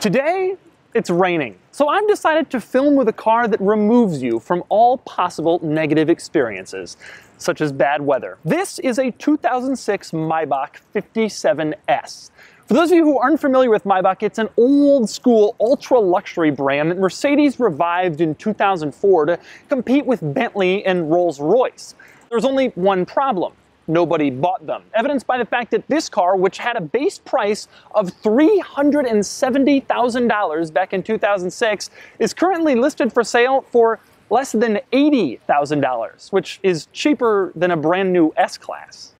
Today, it's raining, so I've decided to film with a car that removes you from all possible negative experiences, such as bad weather. This is a 2006 Maybach 57S. For those of you who aren't familiar with Maybach, it's an old school ultra luxury brand that Mercedes revived in 2004 to compete with Bentley and Rolls Royce. There's only one problem nobody bought them. Evidenced by the fact that this car, which had a base price of $370,000 back in 2006, is currently listed for sale for less than $80,000, which is cheaper than a brand new S Class.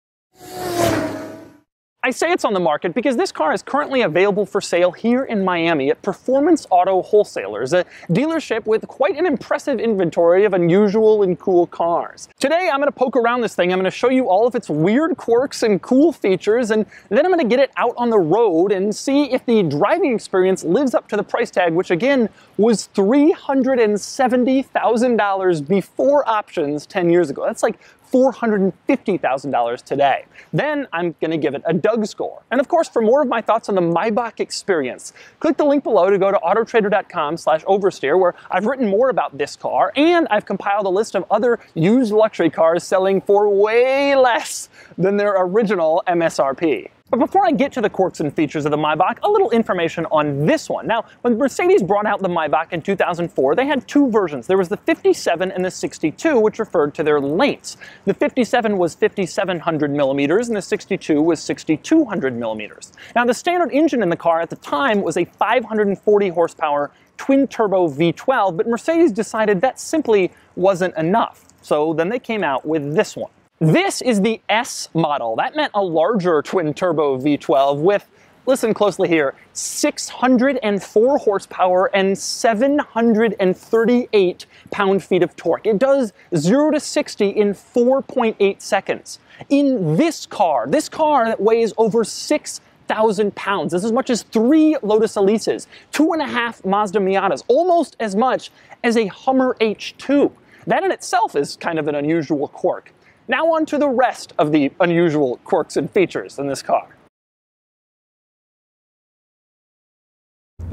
I say it's on the market because this car is currently available for sale here in Miami at Performance Auto Wholesalers, a dealership with quite an impressive inventory of unusual and cool cars. Today I'm going to poke around this thing, I'm going to show you all of its weird quirks and cool features, and then I'm going to get it out on the road and see if the driving experience lives up to the price tag, which again was $370,000 before options 10 years ago. That's like $450,000 today. Then I'm going to give it a Doug score. And of course, for more of my thoughts on the Maybach experience, click the link below to go to autotrader.com slash oversteer where I've written more about this car and I've compiled a list of other used luxury cars selling for way less than their original MSRP. But before I get to the quirks and features of the Maybach, a little information on this one. Now, when Mercedes brought out the Maybach in 2004, they had two versions. There was the 57 and the 62, which referred to their lengths. The 57 was 5700 millimeters, and the 62 was 6200 millimeters. Now, the standard engine in the car at the time was a 540 horsepower twin turbo V12, but Mercedes decided that simply wasn't enough. So then they came out with this one. This is the S model. That meant a larger twin turbo V12 with, listen closely here, 604 horsepower and 738 pound feet of torque. It does 0 to 60 in 4.8 seconds. In this car, this car that weighs over 6 thousand pounds. This is as much as three Lotus Elises, two and a half Mazda Miatas, almost as much as a Hummer H2. That in itself is kind of an unusual quirk. Now on to the rest of the unusual quirks and features in this car.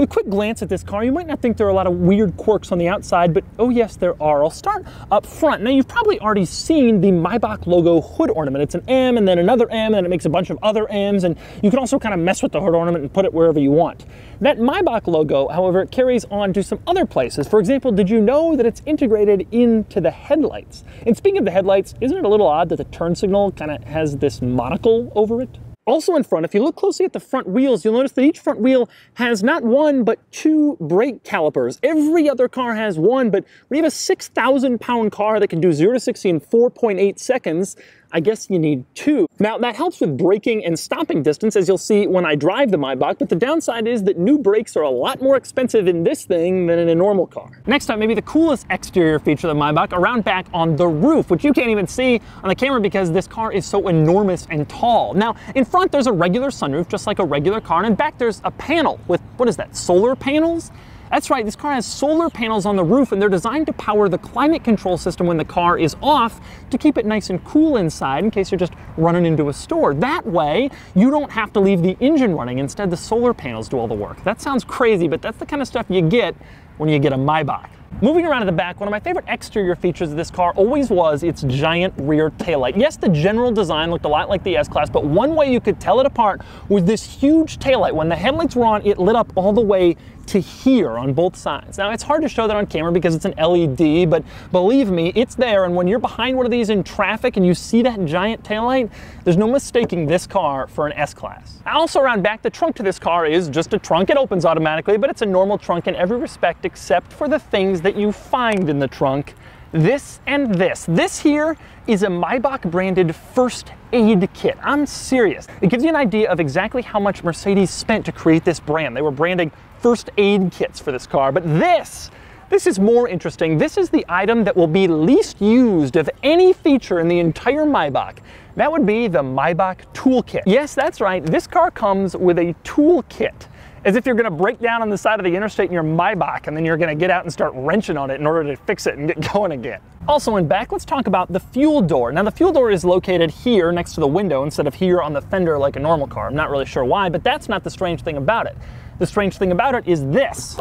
A quick glance at this car, you might not think there are a lot of weird quirks on the outside, but oh yes, there are. I'll start up front. Now, you've probably already seen the Maybach logo hood ornament. It's an M and then another M, and it makes a bunch of other M's, and you can also kind of mess with the hood ornament and put it wherever you want. That Maybach logo, however, carries on to some other places. For example, did you know that it's integrated into the headlights? And speaking of the headlights, isn't it a little odd that the turn signal kind of has this monocle over it? Also in front, if you look closely at the front wheels, you'll notice that each front wheel has not one, but two brake calipers. Every other car has one, but we have a 6,000 pound car that can do 0 to 60 in 4.8 seconds, I guess you need two. Now that helps with braking and stopping distance as you'll see when I drive the Maybach, but the downside is that new brakes are a lot more expensive in this thing than in a normal car. Next up, maybe the coolest exterior feature of the Maybach, around back on the roof, which you can't even see on the camera because this car is so enormous and tall. Now, in front there's a regular sunroof, just like a regular car, and back there's a panel with, what is that, solar panels? That's right, this car has solar panels on the roof and they're designed to power the climate control system when the car is off to keep it nice and cool inside in case you're just running into a store. That way, you don't have to leave the engine running. Instead, the solar panels do all the work. That sounds crazy, but that's the kind of stuff you get when you get a Maybach. Moving around to the back, one of my favorite exterior features of this car always was its giant rear taillight. Yes, the general design looked a lot like the S-Class, but one way you could tell it apart was this huge taillight. When the headlights were on, it lit up all the way to here on both sides. Now, it's hard to show that on camera because it's an LED, but believe me, it's there, and when you're behind one of these in traffic and you see that giant taillight, there's no mistaking this car for an S-Class. Also around back, the trunk to this car is just a trunk. It opens automatically, but it's a normal trunk in every respect except for the things that you find in the trunk this and this. This here is a Maybach branded first aid kit. I'm serious. It gives you an idea of exactly how much Mercedes spent to create this brand. They were branding first aid kits for this car, but this this is more interesting. This is the item that will be least used of any feature in the entire Maybach. That would be the Maybach toolkit. Yes, that's right. This car comes with a toolkit as if you're going to break down on the side of the interstate in your Maybach and then you're going to get out and start wrenching on it in order to fix it and get going again. Also in back, let's talk about the fuel door. Now the fuel door is located here next to the window instead of here on the fender like a normal car. I'm not really sure why, but that's not the strange thing about it. The strange thing about it is this.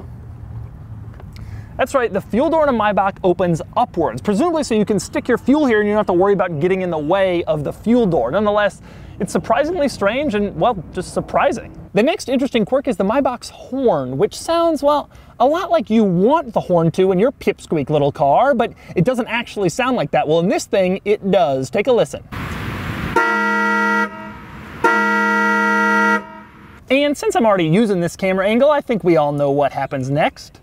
That's right, the fuel door in a Maybach opens upwards, presumably so you can stick your fuel here and you don't have to worry about getting in the way of the fuel door. Nonetheless, it's surprisingly strange and, well, just surprising. The next interesting quirk is the Maybach horn, which sounds, well, a lot like you want the horn to in your pipsqueak little car, but it doesn't actually sound like that. Well, in this thing, it does. Take a listen. And since I'm already using this camera angle, I think we all know what happens next.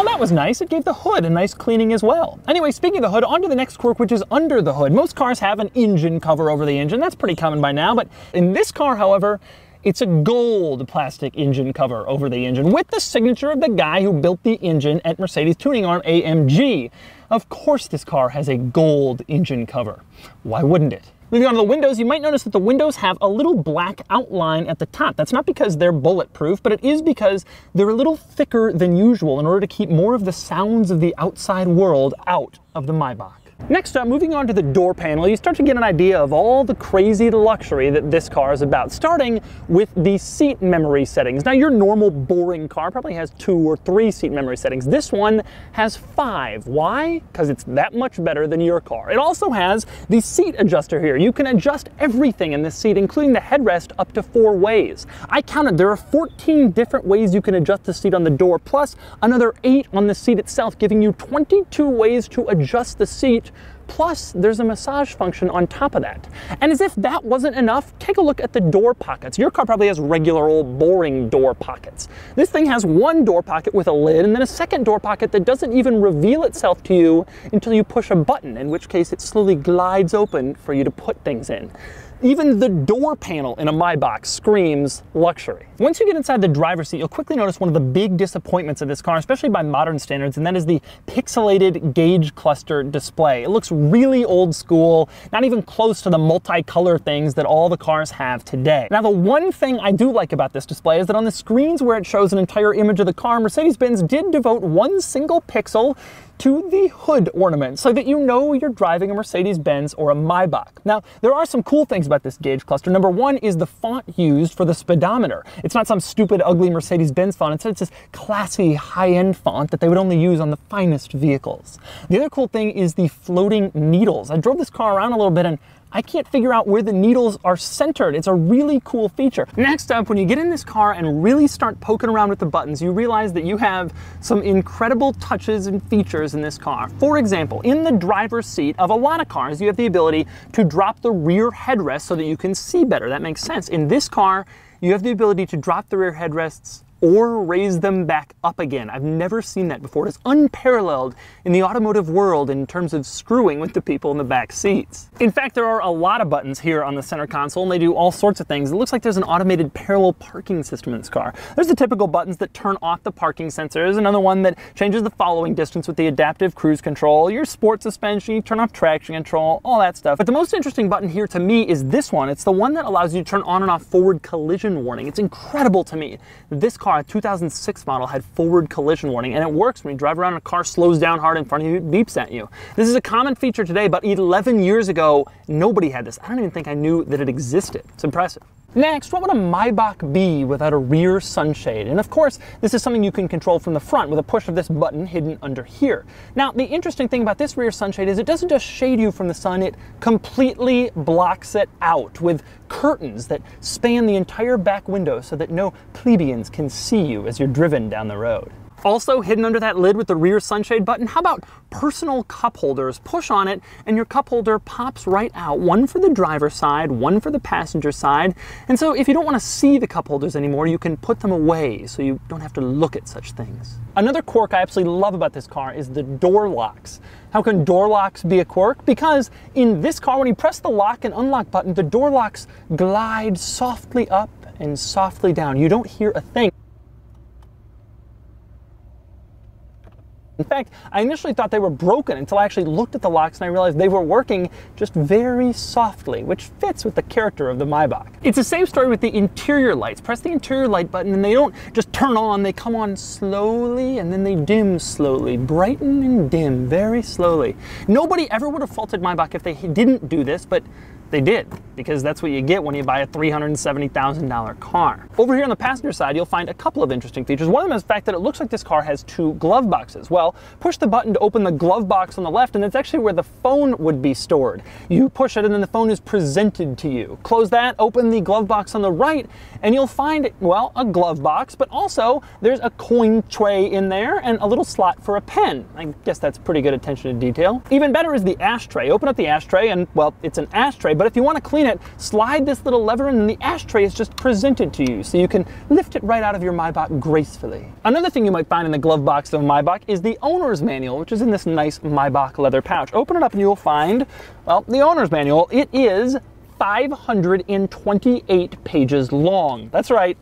Oh, that was nice. It gave the hood a nice cleaning as well. Anyway, speaking of the hood, on to the next quirk, which is under the hood. Most cars have an engine cover over the engine. That's pretty common by now, but in this car, however, it's a gold plastic engine cover over the engine with the signature of the guy who built the engine at Mercedes Tuning Arm AMG. Of course this car has a gold engine cover. Why wouldn't it? Moving on to the windows, you might notice that the windows have a little black outline at the top. That's not because they're bulletproof, but it is because they're a little thicker than usual in order to keep more of the sounds of the outside world out of the Maybach. Next up, moving on to the door panel, you start to get an idea of all the crazy luxury that this car is about, starting with the seat memory settings. Now, your normal boring car probably has two or three seat memory settings. This one has five. Why? Because it's that much better than your car. It also has the seat adjuster here. You can adjust everything in this seat, including the headrest, up to four ways. I counted there are 14 different ways you can adjust the seat on the door, plus another eight on the seat itself, giving you 22 ways to adjust the seat Plus, there's a massage function on top of that. And as if that wasn't enough, take a look at the door pockets. Your car probably has regular old boring door pockets. This thing has one door pocket with a lid and then a second door pocket that doesn't even reveal itself to you until you push a button, in which case it slowly glides open for you to put things in. Even the door panel in a Maybach screams luxury. Once you get inside the driver's seat, you'll quickly notice one of the big disappointments of this car, especially by modern standards, and that is the pixelated gauge cluster display. It looks really old school, not even close to the multicolor things that all the cars have today. Now, the one thing I do like about this display is that on the screens where it shows an entire image of the car, Mercedes-Benz did devote one single pixel to the hood ornament so that you know you're driving a Mercedes-Benz or a Maybach. Now, there are some cool things about this gauge cluster. Number one is the font used for the speedometer. It's not some stupid, ugly Mercedes-Benz font. Instead, it's this classy, high-end font that they would only use on the finest vehicles. The other cool thing is the floating needles. I drove this car around a little bit and I can't figure out where the needles are centered. It's a really cool feature. Next up, when you get in this car and really start poking around with the buttons, you realize that you have some incredible touches and features in this car. For example, in the driver's seat of a lot of cars, you have the ability to drop the rear headrest so that you can see better. That makes sense. In this car, you have the ability to drop the rear headrests or raise them back up again. I've never seen that before. It's unparalleled in the automotive world in terms of screwing with the people in the back seats. In fact, there are a lot of buttons here on the center console and they do all sorts of things. It looks like there's an automated parallel parking system in this car. There's the typical buttons that turn off the parking sensors, another one that changes the following distance with the adaptive cruise control, your sport suspension, you turn off traction control, all that stuff. But the most interesting button here to me is this one. It's the one that allows you to turn on and off forward collision warning. It's incredible to me this car car, a 2006 model, had forward collision warning, and it works when you drive around and a car slows down hard in front of you, it beeps at you. This is a common feature today, but 11 years ago, nobody had this. I don't even think I knew that it existed. It's impressive. Next, what would a Maybach be without a rear sunshade? And of course, this is something you can control from the front with a push of this button hidden under here. Now, the interesting thing about this rear sunshade is it doesn't just shade you from the sun, it completely blocks it out with curtains that span the entire back window so that no plebeians can see you as you're driven down the road. Also hidden under that lid with the rear sunshade button, how about personal cup holders? Push on it and your cup holder pops right out. One for the driver's side, one for the passenger side. And so if you don't want to see the cup holders anymore, you can put them away so you don't have to look at such things. Another quirk I absolutely love about this car is the door locks. How can door locks be a quirk? Because in this car, when you press the lock and unlock button, the door locks glide softly up and softly down. You don't hear a thing. In fact, I initially thought they were broken until I actually looked at the locks and I realized they were working just very softly, which fits with the character of the Maybach. It's the same story with the interior lights. Press the interior light button and they don't just turn on, they come on slowly and then they dim slowly, brighten and dim very slowly. Nobody ever would have faulted Maybach if they didn't do this, but they did, because that's what you get when you buy a $370,000 car. Over here on the passenger side, you'll find a couple of interesting features. One of them is the fact that it looks like this car has two glove boxes. Well, push the button to open the glove box on the left, and that's actually where the phone would be stored. You push it, and then the phone is presented to you. Close that, open the glove box on the right, and you'll find, well, a glove box, but also there's a coin tray in there and a little slot for a pen. I guess that's pretty good attention to detail. Even better is the ashtray. Open up the ashtray, and, well, it's an ashtray, but if you want to clean it, slide this little lever and the ashtray is just presented to you so you can lift it right out of your Maybach gracefully. Another thing you might find in the glove box of Maybach is the owner's manual, which is in this nice Maybach leather pouch. Open it up and you will find, well, the owner's manual. It is 528 pages long. That's right,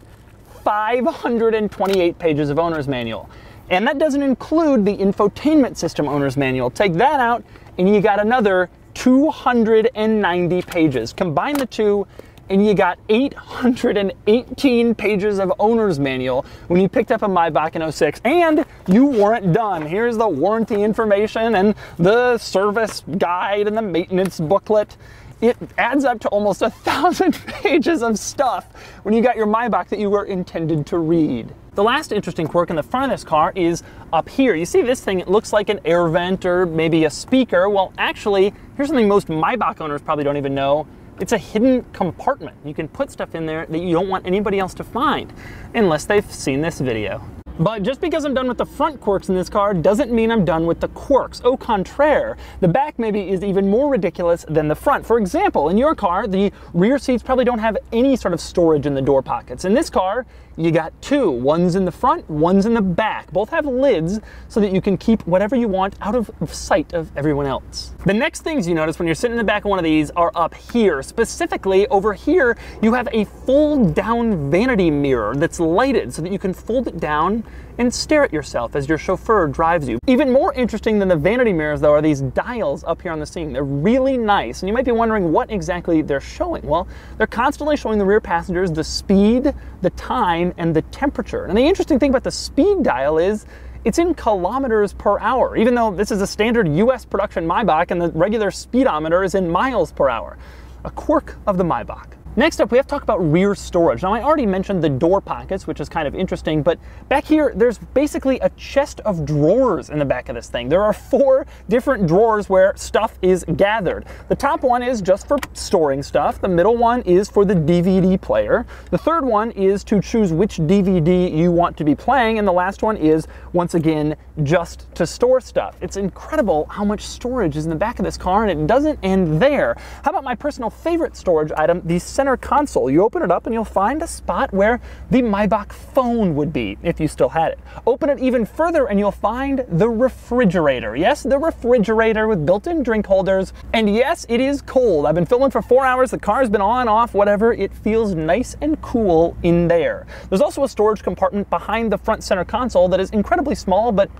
528 pages of owner's manual. And that doesn't include the infotainment system owner's manual. Take that out and you got another 290 pages. Combine the two, and you got 818 pages of owner's manual when you picked up a Maybach in 06 and you weren't done. Here's the warranty information and the service guide and the maintenance booklet. It adds up to almost a thousand pages of stuff when you got your Maybach that you were intended to read. The last interesting quirk in the front of this car is up here. You see this thing, it looks like an air vent or maybe a speaker. Well, actually, here's something most Maybach owners probably don't even know. It's a hidden compartment. You can put stuff in there that you don't want anybody else to find, unless they've seen this video. But just because I'm done with the front quirks in this car doesn't mean I'm done with the quirks. Au contraire, the back maybe is even more ridiculous than the front. For example, in your car, the rear seats probably don't have any sort of storage in the door pockets. In this car, you got two. One's in the front, one's in the back. Both have lids so that you can keep whatever you want out of sight of everyone else. The next things you notice when you're sitting in the back of one of these are up here. Specifically, over here, you have a fold down vanity mirror that's lighted so that you can fold it down and stare at yourself as your chauffeur drives you. Even more interesting than the vanity mirrors, though, are these dials up here on the seat. They're really nice, and you might be wondering what exactly they're showing. Well, they're constantly showing the rear passengers the speed, the time, and the temperature. And the interesting thing about the speed dial is it's in kilometers per hour, even though this is a standard US production Maybach and the regular speedometer is in miles per hour. A quirk of the Maybach. Next up, we have to talk about rear storage. Now, I already mentioned the door pockets, which is kind of interesting, but back here, there's basically a chest of drawers in the back of this thing. There are four different drawers where stuff is gathered. The top one is just for storing stuff. The middle one is for the DVD player. The third one is to choose which DVD you want to be playing. And the last one is, once again, just to store stuff. It's incredible how much storage is in the back of this car, and it doesn't end there. How about my personal favorite storage item, the center console. You open it up and you'll find a spot where the Maybach phone would be, if you still had it. Open it even further and you'll find the refrigerator. Yes, the refrigerator with built-in drink holders. And yes, it is cold. I've been filming for four hours. The car's been on, off, whatever. It feels nice and cool in there. There's also a storage compartment behind the front center console that is incredibly small, but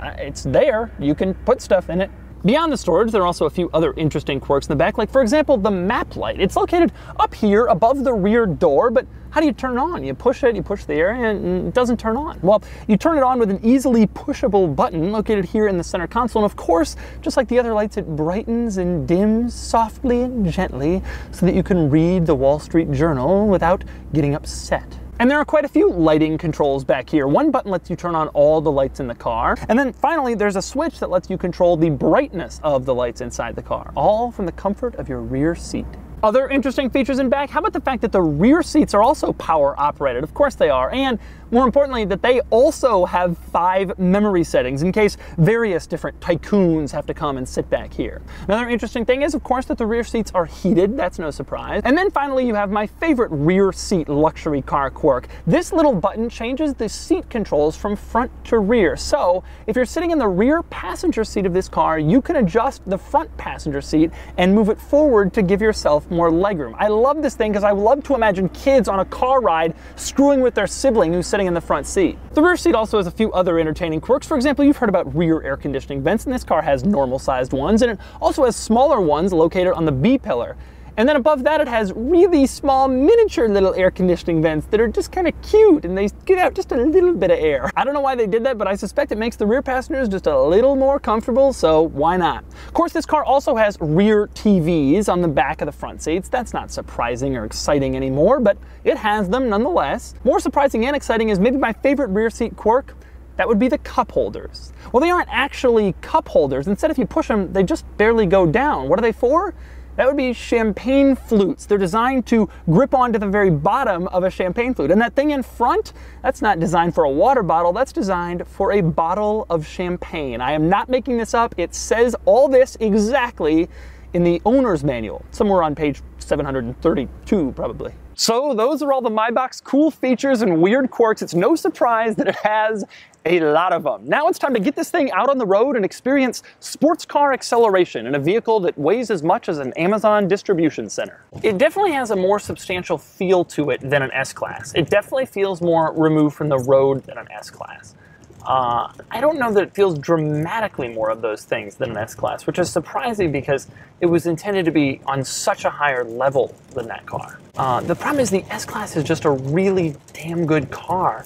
uh, it's there. You can put stuff in it. Beyond the storage, there are also a few other interesting quirks in the back, like for example, the map light. It's located up here above the rear door, but how do you turn it on? You push it, you push the area, and it doesn't turn on. Well, you turn it on with an easily pushable button located here in the center console, and of course, just like the other lights, it brightens and dims softly and gently so that you can read the Wall Street Journal without getting upset. And there are quite a few lighting controls back here. One button lets you turn on all the lights in the car. And then finally, there's a switch that lets you control the brightness of the lights inside the car, all from the comfort of your rear seat. Other interesting features in back, how about the fact that the rear seats are also power operated? Of course they are. And more importantly, that they also have five memory settings in case various different tycoons have to come and sit back here. Another interesting thing is, of course, that the rear seats are heated. That's no surprise. And then finally, you have my favorite rear seat luxury car quirk. This little button changes the seat controls from front to rear. So if you're sitting in the rear passenger seat of this car, you can adjust the front passenger seat and move it forward to give yourself more legroom. I love this thing because I love to imagine kids on a car ride screwing with their sibling who's sitting in the front seat. The rear seat also has a few other entertaining quirks. For example, you've heard about rear air conditioning vents, and this car has normal sized ones, and it also has smaller ones located on the B pillar. And then above that, it has really small, miniature little air conditioning vents that are just kind of cute and they get out just a little bit of air. I don't know why they did that, but I suspect it makes the rear passengers just a little more comfortable, so why not? Of course, this car also has rear TVs on the back of the front seats. That's not surprising or exciting anymore, but it has them nonetheless. More surprising and exciting is maybe my favorite rear seat quirk. That would be the cup holders. Well, they aren't actually cup holders. Instead, if you push them, they just barely go down. What are they for? That would be champagne flutes. They're designed to grip onto the very bottom of a champagne flute. And that thing in front, that's not designed for a water bottle, that's designed for a bottle of champagne. I am not making this up. It says all this exactly in the owner's manual, somewhere on page 732 probably. So those are all the Maybach's cool features and weird quirks. It's no surprise that it has a lot of them. Now it's time to get this thing out on the road and experience sports car acceleration in a vehicle that weighs as much as an Amazon distribution center. It definitely has a more substantial feel to it than an S-Class. It definitely feels more removed from the road than an S-Class. Uh, I don't know that it feels dramatically more of those things than an S-Class, which is surprising because it was intended to be on such a higher level than that car. Uh, the problem is the S-Class is just a really damn good car.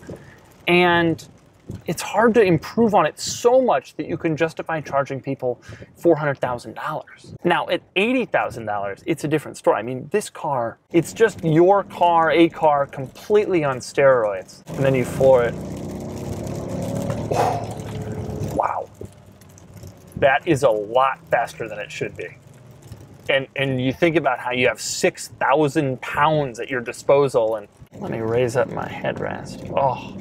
And it's hard to improve on it so much that you can justify charging people $400,000. Now, at $80,000, it's a different story. I mean, this car, it's just your car, a car completely on steroids. And then you floor it Wow. That is a lot faster than it should be. And, and you think about how you have 6,000 pounds at your disposal. And let me raise up my headrest. Oh,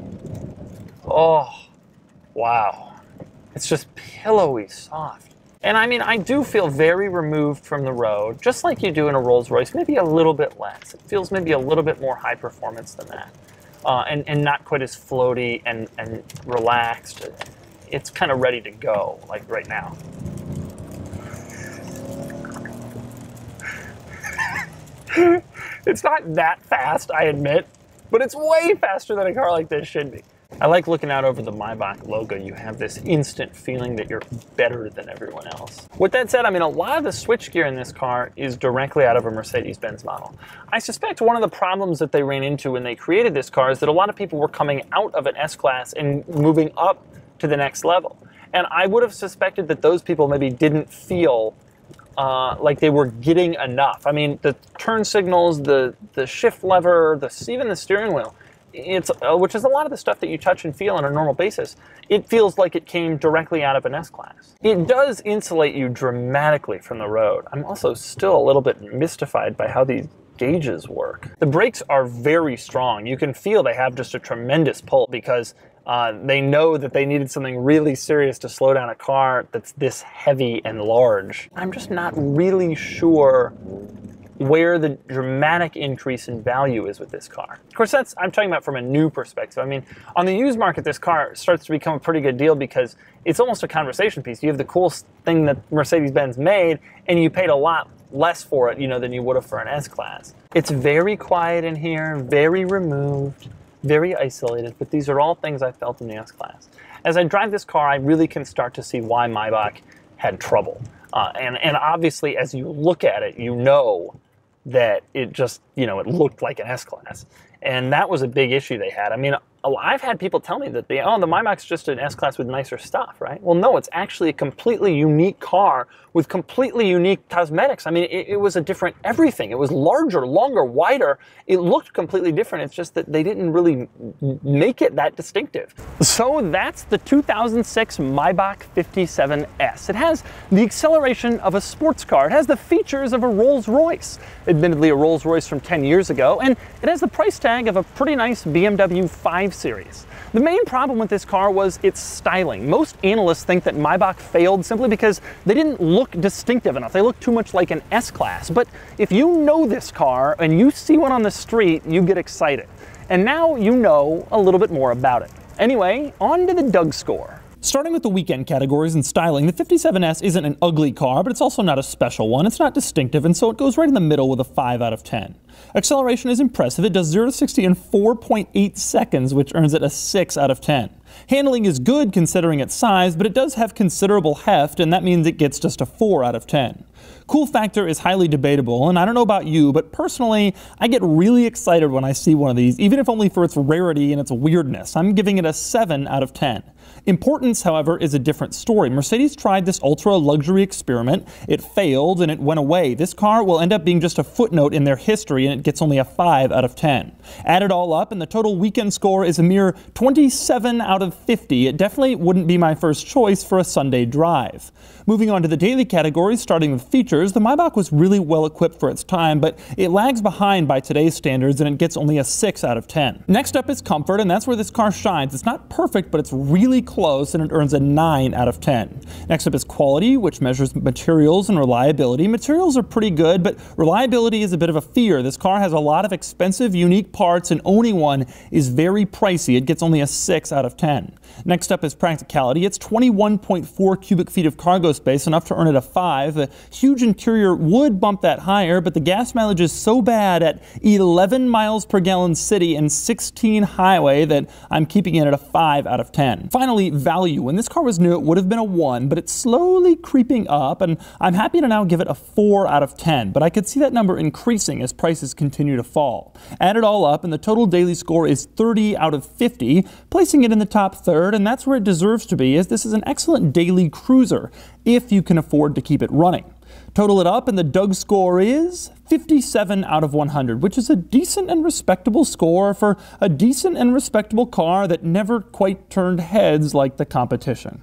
oh, wow. It's just pillowy soft. And I mean, I do feel very removed from the road, just like you do in a Rolls Royce, maybe a little bit less. It feels maybe a little bit more high performance than that uh, and, and not quite as floaty and, and relaxed. It's kind of ready to go, like right now. it's not that fast, I admit, but it's way faster than a car like this should be. I like looking out over the Maybach logo. You have this instant feeling that you're better than everyone else. With that said, I mean, a lot of the switchgear in this car is directly out of a Mercedes-Benz model. I suspect one of the problems that they ran into when they created this car is that a lot of people were coming out of an S-Class and moving up to the next level. And I would have suspected that those people maybe didn't feel uh, like they were getting enough. I mean, the turn signals, the, the shift lever, the, even the steering wheel, it's uh, which is a lot of the stuff that you touch and feel on a normal basis. It feels like it came directly out of an S class. It does insulate you dramatically from the road. I'm also still a little bit mystified by how these gauges work. The brakes are very strong. You can feel they have just a tremendous pull because uh, they know that they needed something really serious to slow down a car that's this heavy and large. I'm just not really sure where the dramatic increase in value is with this car. Of course, that's I'm talking about from a new perspective. I mean, on the used market, this car starts to become a pretty good deal because it's almost a conversation piece. You have the coolest thing that Mercedes-Benz made, and you paid a lot less for it, you know, than you would have for an S-Class. It's very quiet in here, very removed, very isolated, but these are all things I felt in the S-Class. As I drive this car, I really can start to see why Maybach had trouble. Uh, and, and obviously, as you look at it, you know that it just, you know, it looked like an S-Class. And that was a big issue they had. I mean, Oh, I've had people tell me that the oh the Maybach's just an S-Class with nicer stuff, right? Well, no, it's actually a completely unique car with completely unique cosmetics. I mean, it, it, was a different everything. It was larger, longer, wider. It looked completely different. It's just that they didn't really make it that distinctive. So that's the 2006 Maybach 57S. It has the acceleration of a sports car. It has the features of a Rolls-Royce, admittedly a Rolls-Royce from 10 years ago, and it has the price tag of a pretty nice BMW 5 Series. The main problem with this car was its styling. Most analysts think that Maybach failed simply because they didn't look distinctive enough. They look too much like an S-Class. But if you know this car and you see one on the street, you get excited. And now you know a little bit more about it. Anyway, on to the Doug score. Starting with the weekend categories and styling, the 57S isn't an ugly car, but it's also not a special one. It's not distinctive, and so it goes right in the middle with a 5 out of 10. Acceleration is impressive. It does 0 to 60 in 4.8 seconds, which earns it a 6 out of 10. Handling is good considering its size, but it does have considerable heft, and that means it gets just a 4 out of 10. Cool factor is highly debatable, and I don't know about you, but personally, I get really excited when I see one of these, even if only for its rarity and its weirdness. I'm giving it a 7 out of 10. Importance, however, is a different story. Mercedes tried this ultra luxury experiment. It failed and it went away. This car will end up being just a footnote in their history and it gets only a 5 out of 10. Add it all up and the total weekend score is a mere 27 out of 50. It definitely wouldn't be my first choice for a Sunday drive. Moving on to the daily categories, starting with features, the Maybach was really well equipped for its time, but it lags behind by today's standards and it gets only a 6 out of 10. Next up is comfort, and that's where this car shines. It's not perfect, but it's really close and it earns a 9 out of 10. Next up is quality, which measures materials and reliability. Materials are pretty good, but reliability is a bit of a fear. This car has a lot of expensive, unique parts, and owning one is very pricey. It gets only a 6 out of 10. Next up is practicality. It's 21.4 cubic feet of cargo space, enough to earn it a 5. The huge interior would bump that higher, but the gas mileage is so bad at 11 miles per gallon city and 16 highway that I'm keeping it at a 5 out of 10. Finally, value. When this car was new, it would have been a 1, but it's slowly creeping up, and I'm happy to now give it a 4 out of 10, but I could see that number increasing as prices continue to fall. Add it all up, and the total daily score is 30 out of 50, placing it in the top third, and that's where it deserves to be, as this is an excellent daily cruiser if you can afford to keep it running. Total it up, and the Doug score is 57 out of 100, which is a decent and respectable score for a decent and respectable car that never quite turned heads like the competition.